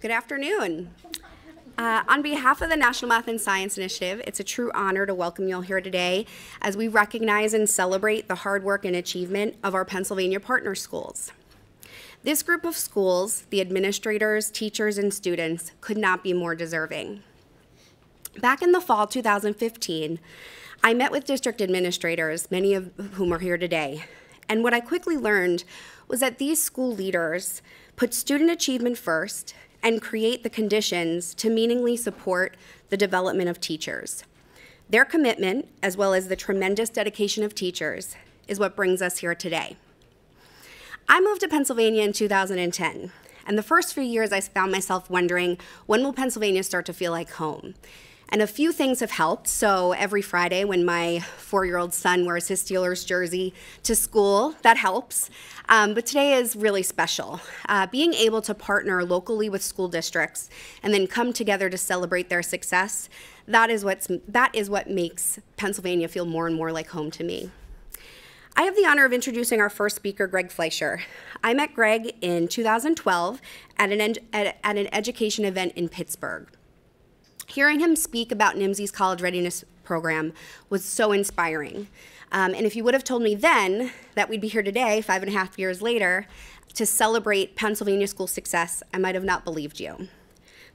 Good afternoon. Uh, on behalf of the National Math and Science Initiative, it's a true honor to welcome you all here today as we recognize and celebrate the hard work and achievement of our Pennsylvania partner schools. This group of schools, the administrators, teachers, and students, could not be more deserving. Back in the fall 2015, I met with district administrators, many of whom are here today, and what I quickly learned was that these school leaders put student achievement first and create the conditions to meaningfully support the development of teachers. Their commitment, as well as the tremendous dedication of teachers, is what brings us here today. I moved to Pennsylvania in 2010, and the first few years I found myself wondering when will Pennsylvania start to feel like home? And a few things have helped. So every Friday, when my four year old son wears his Steelers jersey to school, that helps. Um, but today is really special. Uh, being able to partner locally with school districts and then come together to celebrate their success, that is, what's, that is what makes Pennsylvania feel more and more like home to me. I have the honor of introducing our first speaker, Greg Fleisher. I met Greg in 2012 at an, at, at an education event in Pittsburgh. Hearing him speak about NIMSY's college readiness program was so inspiring. Um, and if you would have told me then that we'd be here today, five and a half years later, to celebrate Pennsylvania school success, I might have not believed you.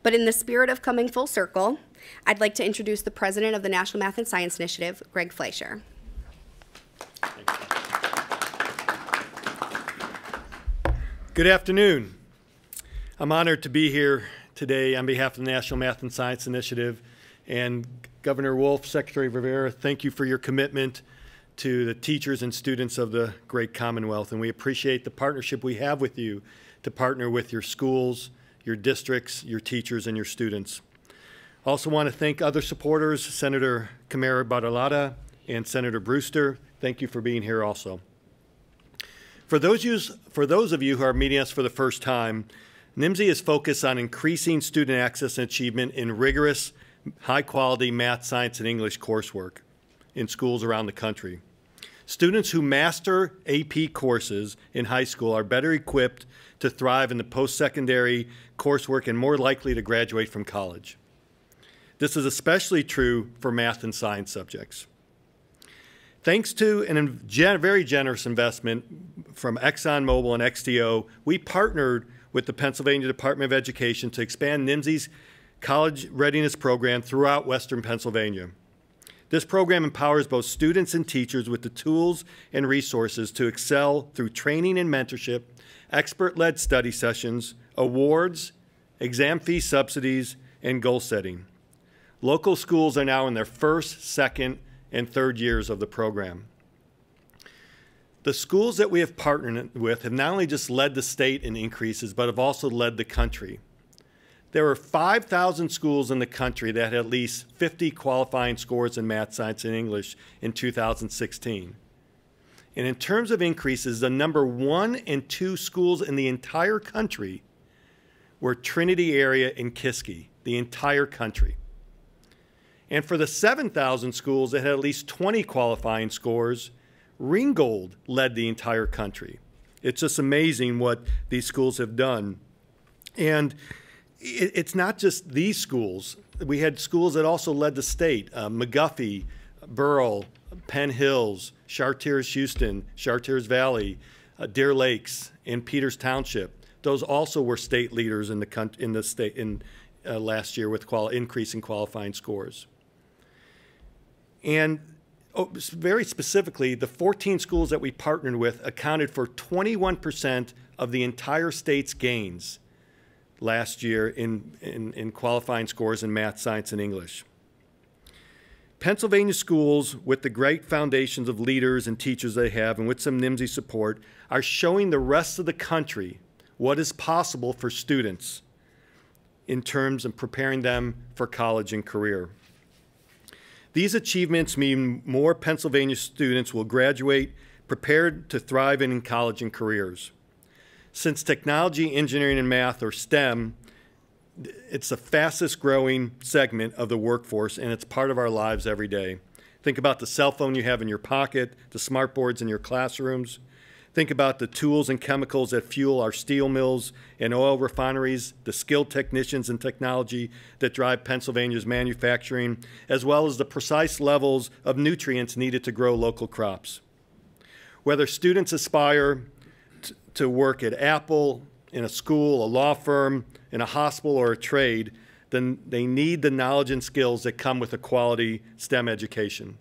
But in the spirit of coming full circle, I'd like to introduce the president of the National Math and Science Initiative, Greg Fleisher. Good afternoon. I'm honored to be here today on behalf of the National Math and Science Initiative. And Governor Wolf, Secretary Rivera, thank you for your commitment to the teachers and students of the great Commonwealth. And we appreciate the partnership we have with you to partner with your schools, your districts, your teachers, and your students. I also want to thank other supporters, Senator Camera Bartolotta and Senator Brewster. Thank you for being here also. For those, for those of you who are meeting us for the first time, NIMSY is focused on increasing student access and achievement in rigorous, high quality math, science, and English coursework in schools around the country. Students who master AP courses in high school are better equipped to thrive in the post secondary coursework and more likely to graduate from college. This is especially true for math and science subjects. Thanks to a very generous investment from ExxonMobil and XTO, we partnered with the Pennsylvania Department of Education to expand NIMSY's college readiness program throughout Western Pennsylvania. This program empowers both students and teachers with the tools and resources to excel through training and mentorship, expert-led study sessions, awards, exam fee subsidies, and goal setting. Local schools are now in their first, second, and third years of the program. The schools that we have partnered with have not only just led the state in increases, but have also led the country. There are 5,000 schools in the country that had at least 50 qualifying scores in math, science, and English in 2016. And in terms of increases, the number one and two schools in the entire country were Trinity area and Kiski, the entire country. And for the 7,000 schools that had at least 20 qualifying scores, Ringgold led the entire country. It's just amazing what these schools have done. And it, it's not just these schools. We had schools that also led the state uh, McGuffey, Burrell, Penn Hills, Chartiers Houston, Chartiers Valley, uh, Deer Lakes, and Peters Township. Those also were state leaders in the, in the state in uh, last year with quali- increasing qualifying scores. And Oh, very specifically, the 14 schools that we partnered with accounted for 21% of the entire state's gains last year in, in, in, qualifying scores in math, science, and English. Pennsylvania schools, with the great foundations of leaders and teachers they have, and with some NIMSY support, are showing the rest of the country what is possible for students in terms of preparing them for college and career. These achievements mean more Pennsylvania students will graduate prepared to thrive in college and careers. Since technology, engineering, and math, or STEM, it's the fastest growing segment of the workforce and it's part of our lives every day. Think about the cell phone you have in your pocket, the smart boards in your classrooms. Think about the tools and chemicals that fuel our steel mills and oil refineries, the skilled technicians and technology that drive Pennsylvania's manufacturing, as well as the precise levels of nutrients needed to grow local crops. Whether students aspire to work at Apple, in a school, a law firm, in a hospital, or a trade, then they need the knowledge and skills that come with a quality STEM education.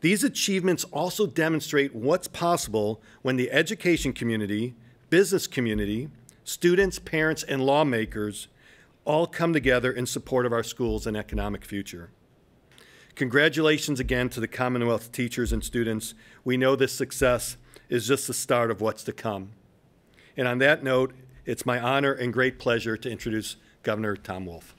These achievements also demonstrate what's possible when the education community, business community, students, parents, and lawmakers all come together in support of our schools and economic future. Congratulations again to the Commonwealth teachers and students. We know this success is just the start of what's to come. And on that note, it's my honor and great pleasure to introduce Governor Tom Wolf.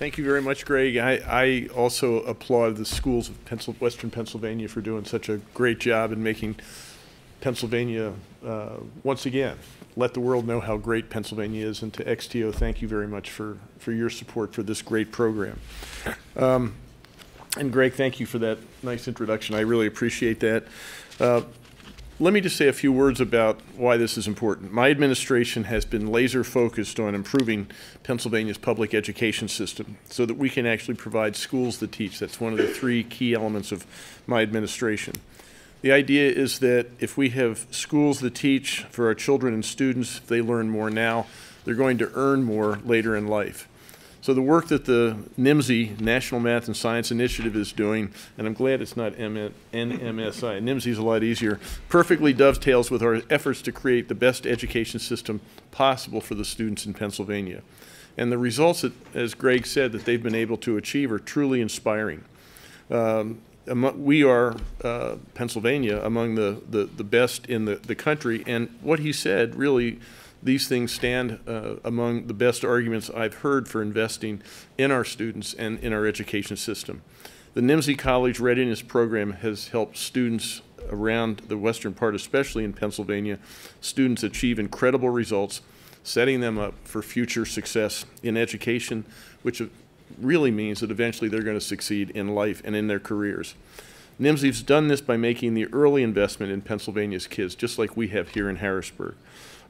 Thank you very much, Greg. I, I also applaud the schools of Pencil, Western Pennsylvania for doing such a great job in making Pennsylvania, uh, once again, let the world know how great Pennsylvania is. And to XTO, thank you very much for, for your support for this great program. Um, and Greg, thank you for that nice introduction. I really appreciate that. Uh, let me just say a few words about why this is important. My administration has been laser focused on improving Pennsylvania's public education system so that we can actually provide schools that teach. That's one of the three key elements of my administration. The idea is that if we have schools that teach for our children and students, if they learn more now, they're going to earn more later in life. So the work that the NMSI, National Math and Science Initiative, is doing, and I'm glad it's not NMSI, NMSI is a lot easier, perfectly dovetails with our efforts to create the best education system possible for the students in Pennsylvania. And the results, that, as Greg said, that they've been able to achieve are truly inspiring. Um, we are, uh, Pennsylvania, among the, the, the best in the, the country, and what he said really these things stand uh, among the best arguments I've heard for investing in our students and in our education system. The NMSI College Readiness Program has helped students around the western part, especially in Pennsylvania, students achieve incredible results, setting them up for future success in education, which really means that eventually they're going to succeed in life and in their careers. NMSI's done this by making the early investment in Pennsylvania's kids, just like we have here in Harrisburg.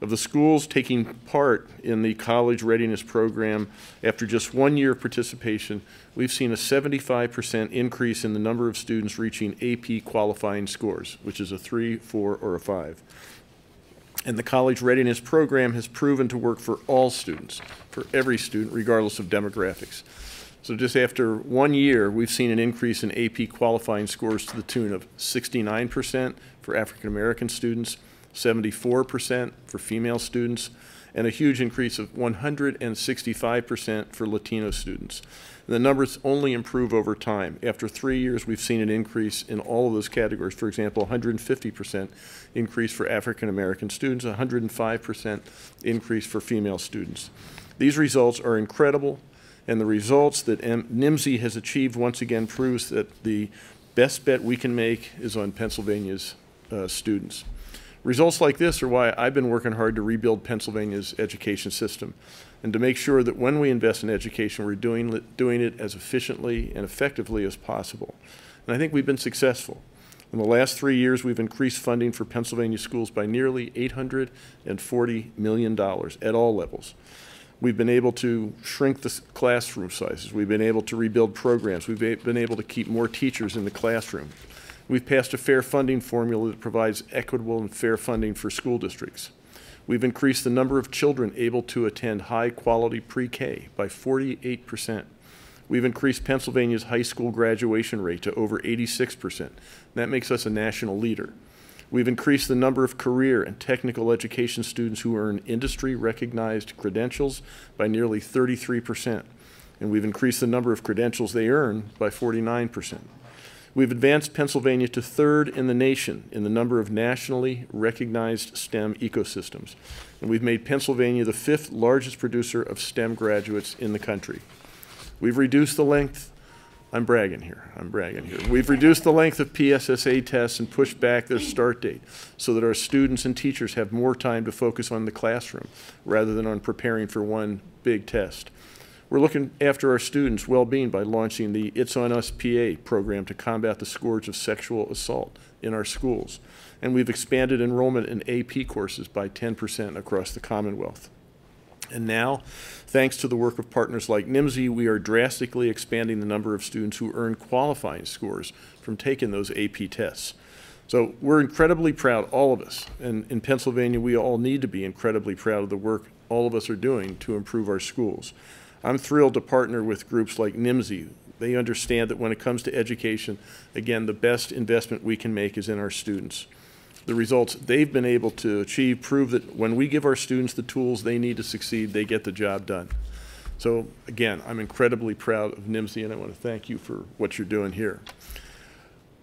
Of the schools taking part in the college readiness program, after just one year of participation, we've seen a 75% increase in the number of students reaching AP qualifying scores, which is a three, four, or a five. And the college readiness program has proven to work for all students, for every student, regardless of demographics. So just after one year, we've seen an increase in AP qualifying scores to the tune of 69% for African American students, 74% for female students, and a huge increase of 165% for Latino students. The numbers only improve over time. After three years, we've seen an increase in all of those categories. For example, 150% increase for African American students, 105% increase for female students. These results are incredible, and the results that NMSI has achieved once again proves that the best bet we can make is on Pennsylvania's uh, students. Results like this are why I've been working hard to rebuild Pennsylvania's education system and to make sure that when we invest in education, we're doing, doing it as efficiently and effectively as possible. And I think we've been successful. In the last three years, we've increased funding for Pennsylvania schools by nearly $840 million at all levels. We've been able to shrink the classroom sizes. We've been able to rebuild programs. We've been able to keep more teachers in the classroom. We've passed a fair funding formula that provides equitable and fair funding for school districts. We've increased the number of children able to attend high quality pre-K by 48%. We've increased Pennsylvania's high school graduation rate to over 86%. That makes us a national leader. We've increased the number of career and technical education students who earn industry recognized credentials by nearly 33%. And we've increased the number of credentials they earn by 49%. We've advanced Pennsylvania to third in the nation in the number of nationally recognized STEM ecosystems. And we've made Pennsylvania the fifth largest producer of STEM graduates in the country. We've reduced the length, I'm bragging here, I'm bragging here. We've reduced the length of PSSA tests and pushed back their start date so that our students and teachers have more time to focus on the classroom rather than on preparing for one big test. We're looking after our students' well-being by launching the It's On Us PA program to combat the scourge of sexual assault in our schools. And we've expanded enrollment in AP courses by 10% across the Commonwealth. And now, thanks to the work of partners like NIMSY, we are drastically expanding the number of students who earn qualifying scores from taking those AP tests. So we're incredibly proud, all of us, and in Pennsylvania, we all need to be incredibly proud of the work all of us are doing to improve our schools. I'm thrilled to partner with groups like NIMSY. They understand that when it comes to education, again, the best investment we can make is in our students. The results they've been able to achieve prove that when we give our students the tools they need to succeed, they get the job done. So again, I'm incredibly proud of NIMSY and I want to thank you for what you're doing here.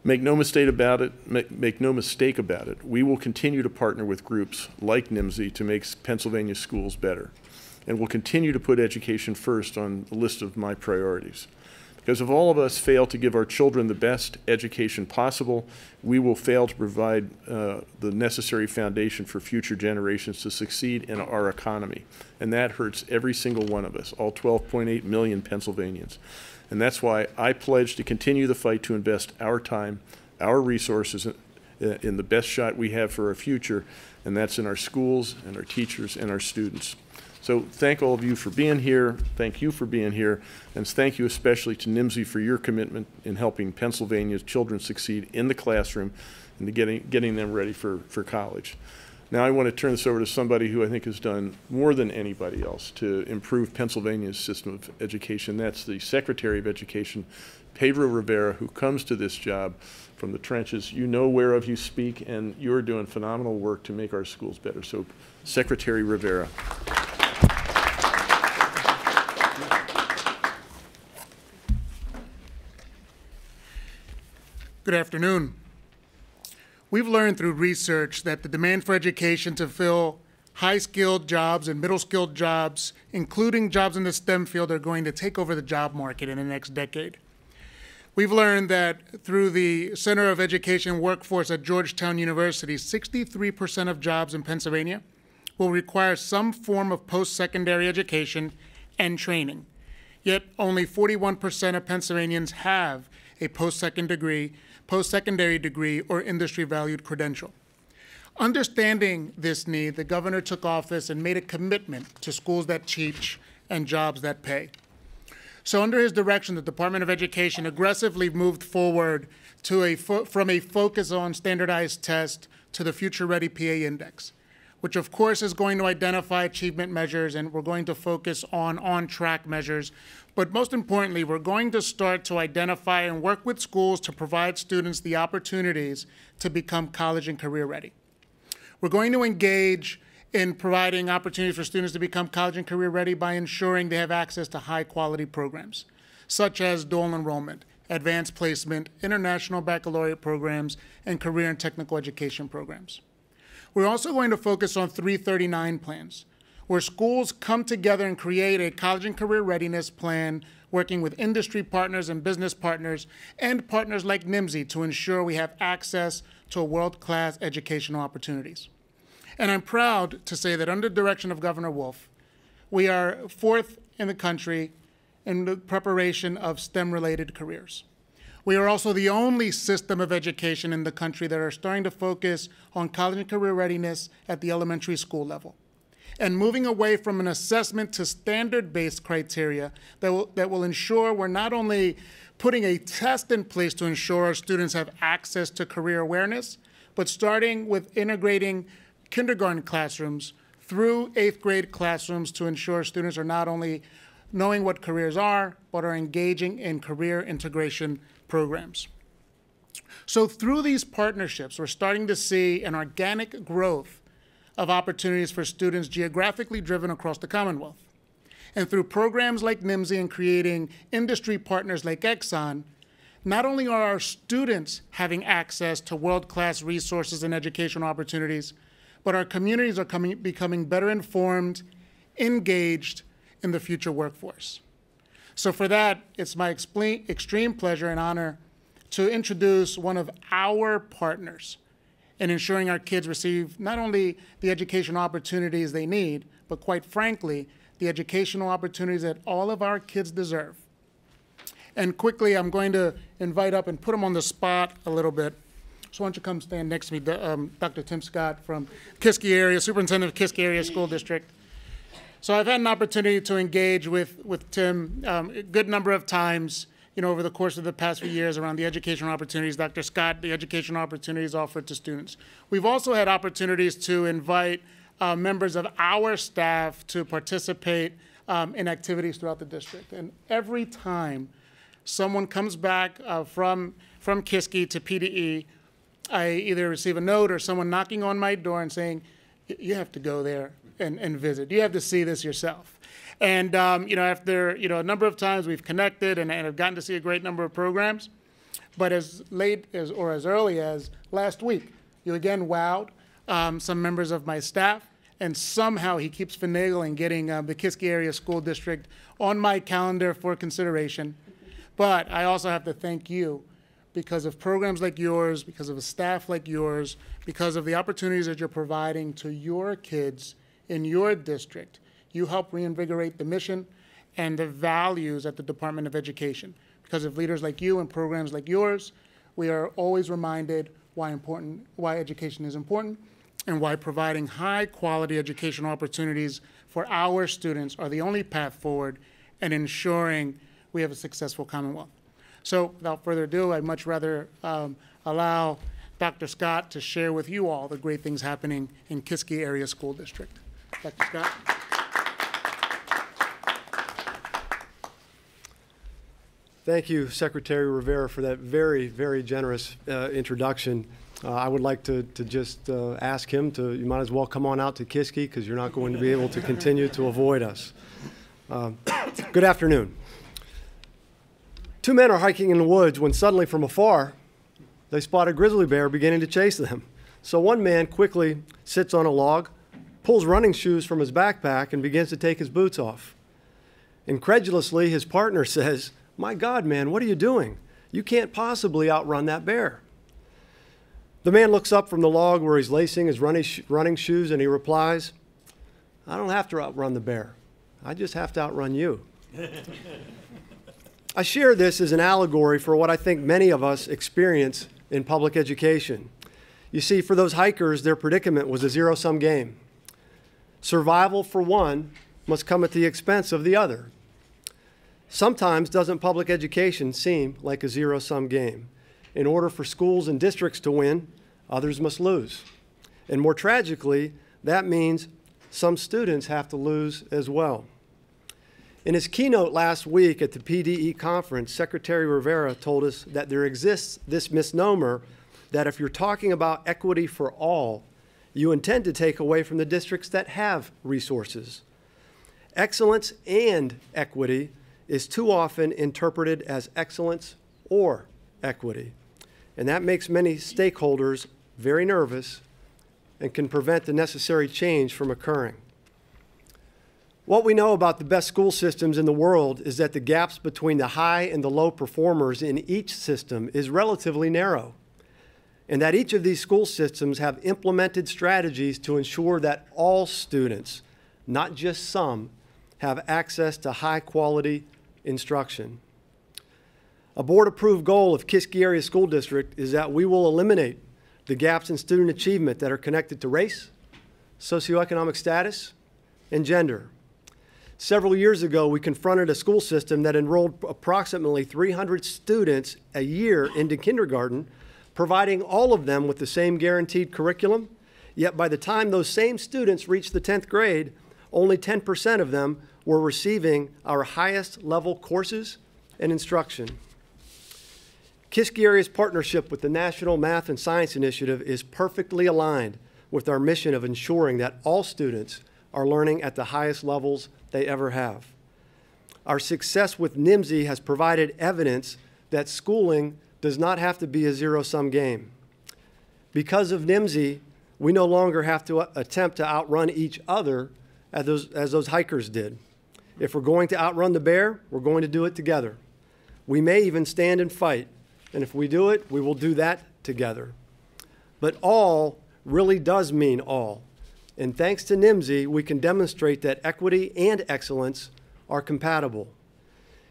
Make no mistake about it, make, make, no mistake about it, we will continue to partner with groups like NIMSY to make Pennsylvania schools better and will continue to put education first on the list of my priorities. Because if all of us fail to give our children the best education possible, we will fail to provide uh, the necessary foundation for future generations to succeed in our economy. And that hurts every single one of us, all 12.8 million Pennsylvanians. And that's why I pledge to continue the fight to invest our time, our resources in, in the best shot we have for our future, and that's in our schools and our teachers and our students. So thank all of you for being here. Thank you for being here. And thank you especially to NIMSY for your commitment in helping Pennsylvania's children succeed in the classroom and to getting, getting them ready for, for college. Now I want to turn this over to somebody who I think has done more than anybody else to improve Pennsylvania's system of education. That's the Secretary of Education, Pedro Rivera, who comes to this job from the trenches. You know whereof you speak, and you're doing phenomenal work to make our schools better. So, Secretary Rivera. Good afternoon. We've learned through research that the demand for education to fill high skilled jobs and middle skilled jobs, including jobs in the STEM field, are going to take over the job market in the next decade. We've learned that through the Center of Education Workforce at Georgetown University, 63% of jobs in Pennsylvania will require some form of post secondary education and training. Yet only 41% of Pennsylvanians have a post second degree post-secondary degree, or industry-valued credential. Understanding this need, the governor took office and made a commitment to schools that teach and jobs that pay. So under his direction, the Department of Education aggressively moved forward to a from a focus on standardized tests to the Future Ready PA Index, which of course is going to identify achievement measures and we're going to focus on on-track measures but most importantly, we're going to start to identify and work with schools to provide students the opportunities to become college and career ready. We're going to engage in providing opportunities for students to become college and career ready by ensuring they have access to high quality programs, such as dual enrollment, advanced placement, international baccalaureate programs, and career and technical education programs. We're also going to focus on 339 plans, where schools come together and create a college and career readiness plan working with industry partners and business partners and partners like NIMSY to ensure we have access to world-class educational opportunities. And I'm proud to say that under direction of Governor Wolf, we are fourth in the country in the preparation of STEM-related careers. We are also the only system of education in the country that are starting to focus on college and career readiness at the elementary school level. And moving away from an assessment to standard-based criteria that will, that will ensure we're not only putting a test in place to ensure our students have access to career awareness, but starting with integrating kindergarten classrooms through eighth grade classrooms to ensure students are not only knowing what careers are, but are engaging in career integration programs. So through these partnerships, we're starting to see an organic growth of opportunities for students geographically driven across the Commonwealth. And through programs like NIMSY and creating industry partners like Exxon, not only are our students having access to world-class resources and educational opportunities, but our communities are coming, becoming better informed, engaged in the future workforce. So for that, it's my extreme pleasure and honor to introduce one of our partners, in ensuring our kids receive not only the educational opportunities they need, but quite frankly, the educational opportunities that all of our kids deserve. And quickly, I'm going to invite up and put them on the spot a little bit. So why don't you come stand next to me, um, Dr. Tim Scott from Kiski area, Superintendent of Kiski Area School District. So I've had an opportunity to engage with, with Tim um, a good number of times, you know, over the course of the past few years around the educational opportunities, Dr. Scott, the educational opportunities offered to students. We've also had opportunities to invite uh, members of our staff to participate um, in activities throughout the district. And every time someone comes back uh, from, from Kiski to PDE, I either receive a note or someone knocking on my door and saying, you have to go there and, and visit. You have to see this yourself. And, um, you know, after, you know, a number of times we've connected and, and have gotten to see a great number of programs. But as late as, or as early as last week, you again wowed um, some members of my staff. And somehow he keeps finagling getting uh, the Kiski Area School District on my calendar for consideration. But I also have to thank you because of programs like yours, because of a staff like yours, because of the opportunities that you're providing to your kids in your district. You help reinvigorate the mission and the values at the Department of Education. Because of leaders like you and programs like yours, we are always reminded why important, why education is important and why providing high quality educational opportunities for our students are the only path forward and ensuring we have a successful Commonwealth. So without further ado, I'd much rather um, allow Dr. Scott to share with you all the great things happening in Kiski Area School District. Dr. Scott? Thank you, Secretary Rivera, for that very, very generous uh, introduction. Uh, I would like to, to just uh, ask him to, you might as well come on out to Kiski because you're not going to be able to continue to avoid us. Um, Good afternoon. Two men are hiking in the woods when suddenly from afar, they spot a grizzly bear beginning to chase them. So one man quickly sits on a log, pulls running shoes from his backpack, and begins to take his boots off. Incredulously, his partner says, My God, man, what are you doing? You can't possibly outrun that bear. The man looks up from the log where he's lacing his running, shoes and he replies, I don't have to outrun the bear. I just have to outrun you. I share this as an allegory for what I think many of us experience in public education. You see, for those hikers, their predicament was a zero sum game. Survival for one must come at the expense of the other. Sometimes doesn't public education seem like a zero sum game? In order for schools and districts to win, others must lose. And more tragically, that means some students have to lose as well. In his keynote last week at the PDE conference, Secretary Rivera told us that there exists this misnomer that if you're talking about equity for all, you intend to take away from the districts that have resources. Excellence and equity is too often interpreted as excellence or equity. And that makes many stakeholders very nervous and can prevent the necessary change from occurring. What we know about the best school systems in the world is that the gaps between the high and the low performers in each system is relatively narrow, and that each of these school systems have implemented strategies to ensure that all students, not just some, have access to high quality instruction. A board approved goal of Kiski Area School District is that we will eliminate the gaps in student achievement that are connected to race, socioeconomic status, and gender. Several years ago, we confronted a school system that enrolled approximately 300 students a year into kindergarten, providing all of them with the same guaranteed curriculum. Yet by the time those same students reached the 10th grade, only 10% of them were receiving our highest level courses and instruction. Kiski Area's partnership with the National Math and Science Initiative is perfectly aligned with our mission of ensuring that all students are learning at the highest levels they ever have. Our success with NIMSY has provided evidence that schooling does not have to be a zero sum game. Because of NIMSY, we no longer have to uh, attempt to outrun each other as those, as those hikers did. If we're going to outrun the bear, we're going to do it together. We may even stand and fight, and if we do it, we will do that together. But all really does mean all. And thanks to NIMSY, we can demonstrate that equity and excellence are compatible.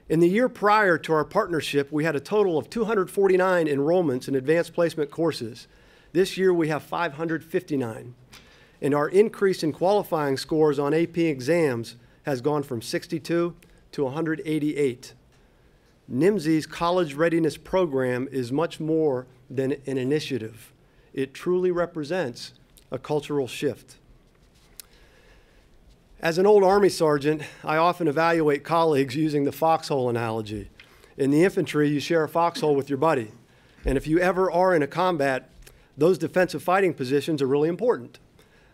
In the year prior to our partnership, we had a total of 249 enrollments in advanced placement courses. This year, we have 559. And our increase in qualifying scores on AP exams has gone from 62 to 188. NIMSY's college readiness program is much more than an initiative. It truly represents a cultural shift. As an old Army sergeant, I often evaluate colleagues using the foxhole analogy. In the infantry, you share a foxhole with your buddy. And if you ever are in a combat, those defensive fighting positions are really important.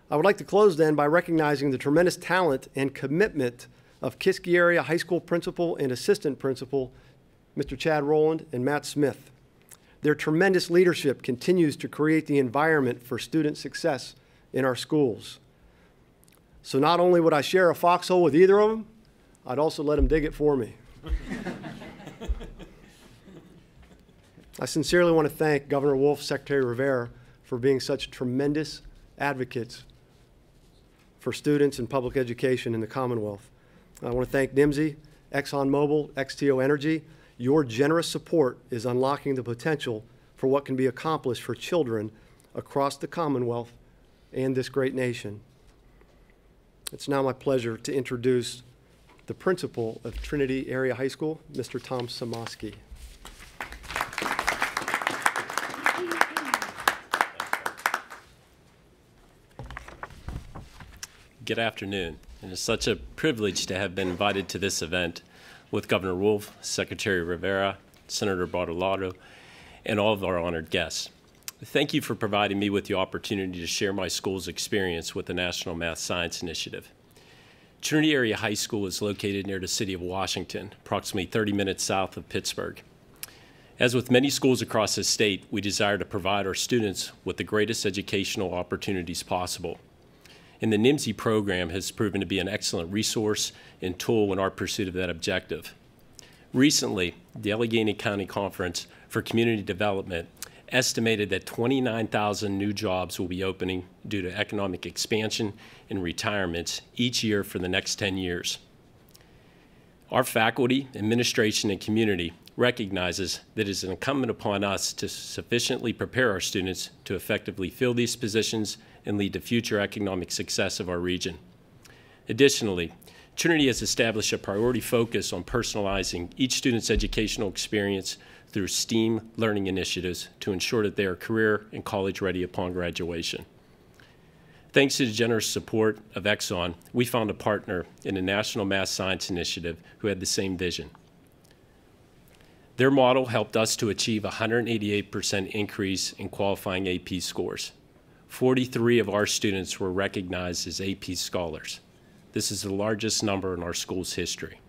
I would like to close then by recognizing the tremendous talent and commitment of Kiski Area High School principal and assistant principal, Mr. Chad Rowland and Matt Smith. Their tremendous leadership continues to create the environment for student success in our schools. So not only would I share a foxhole with either of them, I'd also let them dig it for me. I sincerely want to thank Governor Wolf, Secretary Rivera, for being such tremendous advocates for students and public education in the Commonwealth. I want to thank NIMSY, ExxonMobil, XTO Energy. Your generous support is unlocking the potential for what can be accomplished for children across the Commonwealth and this great nation. It's now my pleasure to introduce the principal of Trinity Area High School, Mr. Tom Samoski. Good afternoon. And it's such a privilege to have been invited to this event with Governor Wolf, Secretary Rivera, Senator Bartolotta, and all of our honored guests. Thank you for providing me with the opportunity to share my school's experience with the National Math Science Initiative. Trinity Area High School is located near the city of Washington, approximately 30 minutes south of Pittsburgh. As with many schools across the state, we desire to provide our students with the greatest educational opportunities possible and the NIMSY program has proven to be an excellent resource and tool in our pursuit of that objective. Recently, the Allegheny County Conference for Community Development estimated that 29,000 new jobs will be opening due to economic expansion and retirements each year for the next 10 years. Our faculty, administration, and community recognizes that it is incumbent upon us to sufficiently prepare our students to effectively fill these positions and lead to future economic success of our region. Additionally, Trinity has established a priority focus on personalizing each student's educational experience through STEAM learning initiatives to ensure that they are career and college ready upon graduation. Thanks to the generous support of Exxon, we found a partner in the National Math Science Initiative who had the same vision. Their model helped us to achieve a 188% increase in qualifying AP scores. 43 of our students were recognized as AP scholars. This is the largest number in our school's history.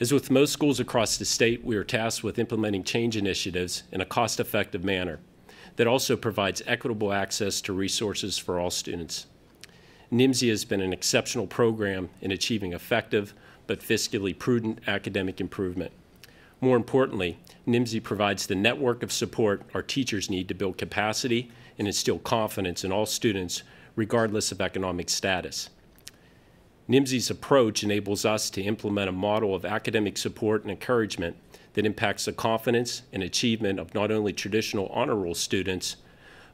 As with most schools across the state, we are tasked with implementing change initiatives in a cost-effective manner that also provides equitable access to resources for all students. NIMSY has been an exceptional program in achieving effective but fiscally prudent academic improvement. More importantly, NIMSY provides the network of support our teachers need to build capacity and instill confidence in all students, regardless of economic status. NIMSY's approach enables us to implement a model of academic support and encouragement that impacts the confidence and achievement of not only traditional honor roll students,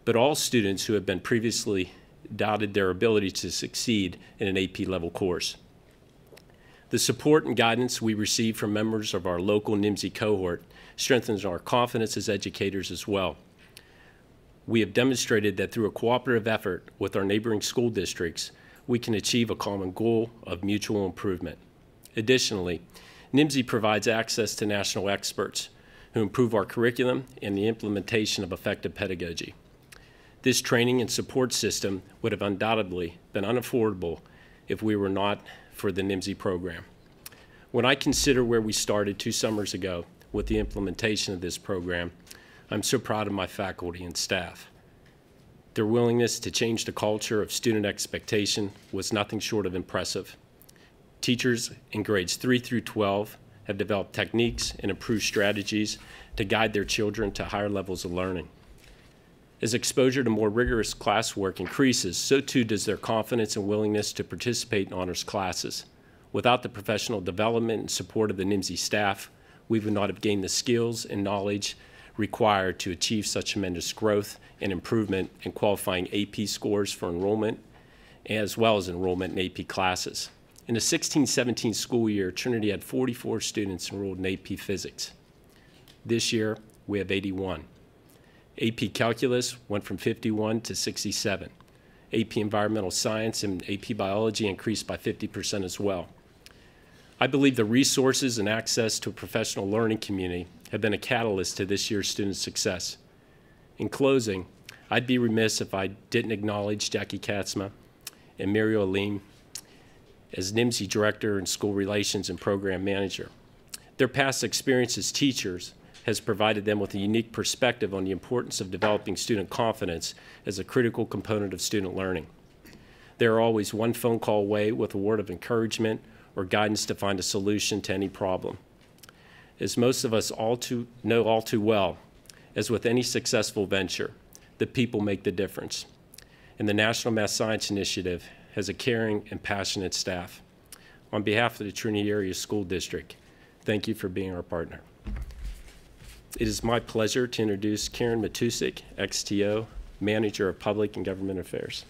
but all students who have been previously doubted their ability to succeed in an AP level course. The support and guidance we receive from members of our local NIMSY cohort strengthens our confidence as educators as well we have demonstrated that through a cooperative effort with our neighboring school districts, we can achieve a common goal of mutual improvement. Additionally, NIMSY provides access to national experts who improve our curriculum and the implementation of effective pedagogy. This training and support system would have undoubtedly been unaffordable if we were not for the NIMSY program. When I consider where we started two summers ago with the implementation of this program, I'm so proud of my faculty and staff. Their willingness to change the culture of student expectation was nothing short of impressive. Teachers in grades 3 through 12 have developed techniques and improved strategies to guide their children to higher levels of learning. As exposure to more rigorous classwork increases, so too does their confidence and willingness to participate in honors classes. Without the professional development and support of the NIMSY staff, we would not have gained the skills and knowledge required to achieve such tremendous growth and improvement in qualifying AP scores for enrollment, as well as enrollment in AP classes. In the 16-17 school year, Trinity had 44 students enrolled in AP Physics. This year, we have 81. AP Calculus went from 51 to 67. AP Environmental Science and AP Biology increased by 50% as well. I believe the resources and access to a professional learning community have been a catalyst to this year's student success. In closing, I'd be remiss if I didn't acknowledge Jackie Katzma and Muriel Alim as NIMSY Director and School Relations and Program Manager. Their past experience as teachers has provided them with a unique perspective on the importance of developing student confidence as a critical component of student learning. They are always one phone call away with a word of encouragement or guidance to find a solution to any problem. As most of us all too, know all too well, as with any successful venture, the people make the difference. And the National Math Science Initiative has a caring and passionate staff. On behalf of the Trinity Area School District, thank you for being our partner. It is my pleasure to introduce Karen Matusik, XTO, Manager of Public and Government Affairs.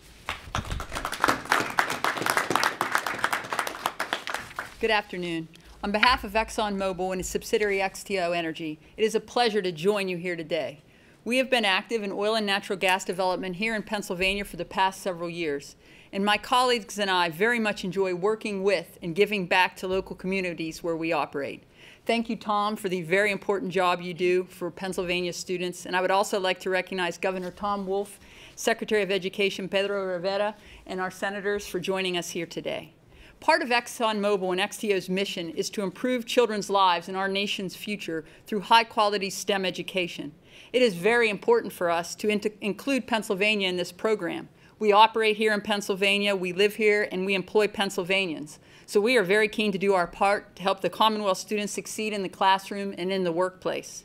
Good afternoon. On behalf of ExxonMobil and its subsidiary XTO Energy, it is a pleasure to join you here today. We have been active in oil and natural gas development here in Pennsylvania for the past several years, and my colleagues and I very much enjoy working with and giving back to local communities where we operate. Thank you, Tom, for the very important job you do for Pennsylvania students. And I would also like to recognize Governor Tom Wolf, Secretary of Education Pedro Rivera, and our senators for joining us here today. Part of ExxonMobil and XTO's mission is to improve children's lives and our nation's future through high-quality STEM education. It is very important for us to include Pennsylvania in this program. We operate here in Pennsylvania, we live here, and we employ Pennsylvanians. So we are very keen to do our part to help the Commonwealth students succeed in the classroom and in the workplace.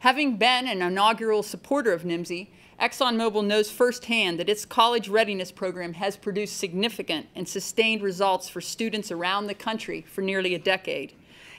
Having been an inaugural supporter of NIMSY, ExxonMobil knows firsthand that its college readiness program has produced significant and sustained results for students around the country for nearly a decade.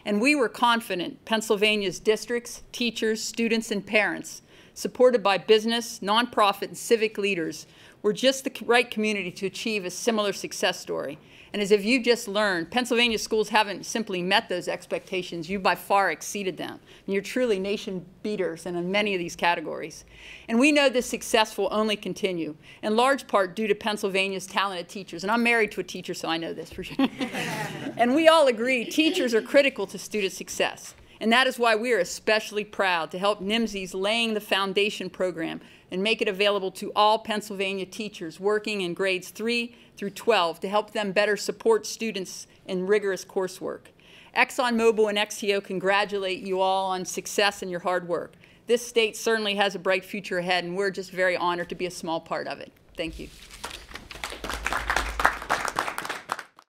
And we were confident Pennsylvania's districts, teachers, students, and parents, supported by business, nonprofit, and civic leaders, were just the right community to achieve a similar success story. And as if you just learned, Pennsylvania schools haven't simply met those expectations, you by far exceeded them. And you're truly nation beaters in many of these categories. And we know this success will only continue, in large part due to Pennsylvania's talented teachers. And I'm married to a teacher, so I know this for sure. and we all agree teachers are critical to student success. And that is why we are especially proud to help NIMSY's Laying the Foundation program and make it available to all Pennsylvania teachers working in grades 3 through 12 to help them better support students in rigorous coursework. ExxonMobil and XTO congratulate you all on success and your hard work. This state certainly has a bright future ahead, and we're just very honored to be a small part of it. Thank you.